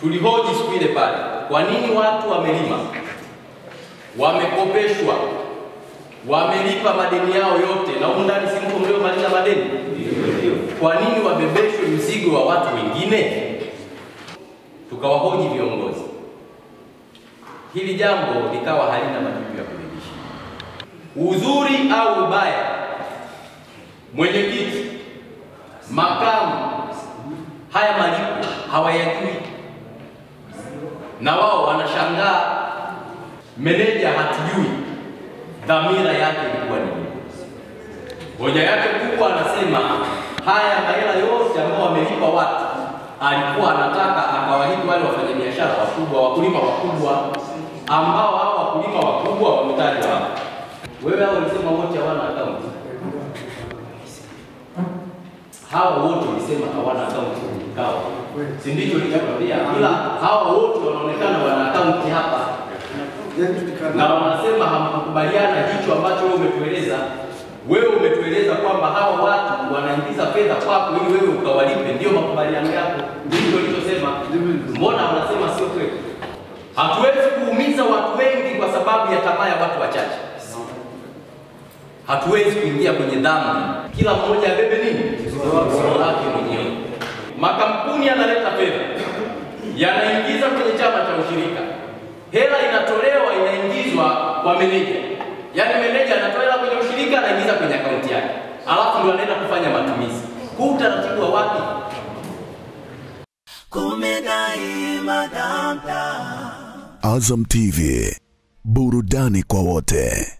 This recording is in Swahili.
tulihoji siku ile pale, kwa nini watu wamelima, wamekopeshwa, wamelipa madeni yao yote, na huko ndani si mko mliomaliza madeni? Kwa nini wabebeshwe mzigo wa watu wengine? Tukawahoji viongozi, hili jambo likawa halina majibu ya kuridhisha. Uzuri au ubaya, mwenyekiti, makamu, haya malipo hawayajui, na wao wanashangaa. Meneja hatujui dhamira yake ilikuwa nini. Hoja yake kubwa anasema haya mahela yote ambao wamelipa watu, alikuwa anataka akawalipa wale wafanyabiashara wakubwa, wakulima wakubwa, ambao hao wakulima wakubwa wametajwa hapa. Wewe hao ulisema wote hawana akaunti, hao wote ulisema hawana akaunti kikao, si ndicho nilichokwambia? Ila hawa wote wanaonekana wana akaunti hapa na wanasema hamkukubaliana hicho ambacho wewe umetueleza. Wewe umetueleza kwamba hawa watu wanaingiza fedha kwako ili wewe ukawalipe, ndio makubaliano yako, ndicho ulichosema. Mbona wanasema sio kweli? Hatuwezi kuumiza watu wengi kwa sababu ya tamaa ya watu wachache. Hatuwezi kuingia kwenye dhambi, kila mmoja abebe nini mzigo wake mwenyewe. Makampuni yanaleta fedha, yanaingiza kwenye chama cha ushirika, hela inatolewa, inaingizwa kwa meneja. Yaani meneja anatoa hela kwenye ushirika, anaingiza kwenye akaunti yake, alafu ndio anaenda kufanya matumizi. Huu utaratibu wa wapi? Azam TV, burudani kwa wote.